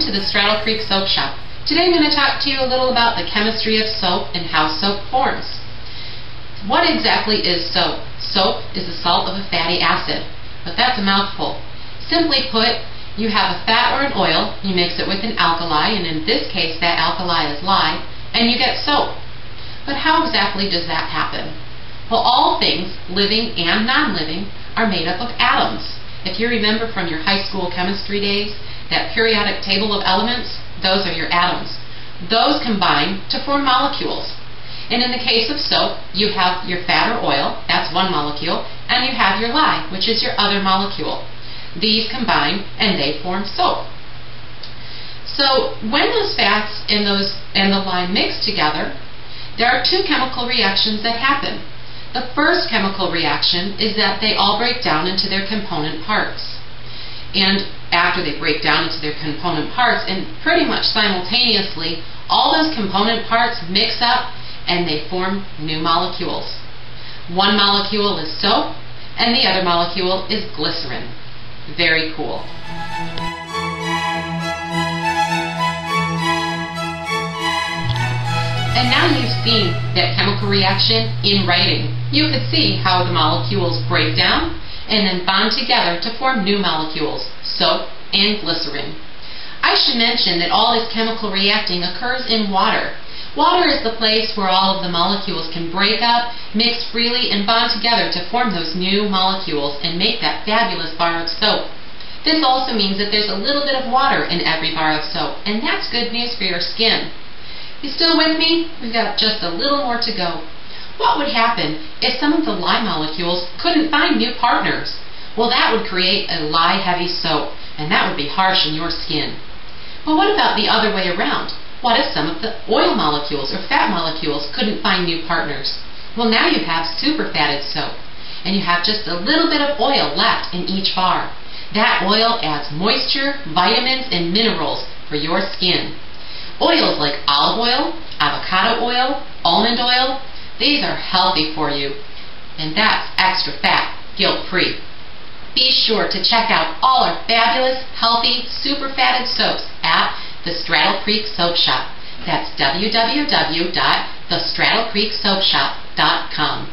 to the Straddle Creek Soap Shop. Today I'm going to talk to you a little about the chemistry of soap and how soap forms. What exactly is soap? Soap is the salt of a fatty acid, but that's a mouthful. Simply put, you have a fat or an oil, you mix it with an alkali, and in this case that alkali is lye, and you get soap. But how exactly does that happen? Well, all things, living and non-living, are made up of atoms. If you remember from your high school chemistry days, that periodic table of elements, those are your atoms. Those combine to form molecules. And in the case of soap, you have your fat or oil, that's one molecule, and you have your lye, which is your other molecule. These combine and they form soap. So when those fats and those and the lye mix together, there are two chemical reactions that happen. The first chemical reaction is that they all break down into their component parts. And after they break down into their component parts, and pretty much simultaneously, all those component parts mix up and they form new molecules. One molecule is soap, and the other molecule is glycerin. Very cool. And now you've seen that chemical reaction in writing. You could see how the molecules break down and then bond together to form new molecules, soap and glycerin. I should mention that all this chemical reacting occurs in water. Water is the place where all of the molecules can break up, mix freely, and bond together to form those new molecules and make that fabulous bar of soap. This also means that there's a little bit of water in every bar of soap, and that's good news for your skin. You still with me? We've got just a little more to go. What would happen if some of the lye molecules couldn't find new partners? Well, that would create a lye-heavy soap, and that would be harsh in your skin. But what about the other way around? What if some of the oil molecules or fat molecules couldn't find new partners? Well, now you have super fatted soap, and you have just a little bit of oil left in each bar. That oil adds moisture, vitamins, and minerals for your skin. Oils like olive oil, avocado oil, almond oil, these are healthy for you. And that's extra fat, guilt-free. Be sure to check out all our fabulous, healthy, super fatted soaps at the Straddle Creek Soap Shop. That's www.thestraddlecreeksoapshop.com.